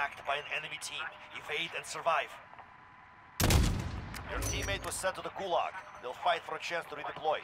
attacked by an enemy team. Evade and survive. Your teammate was sent to the Gulag. They'll fight for a chance to redeploy.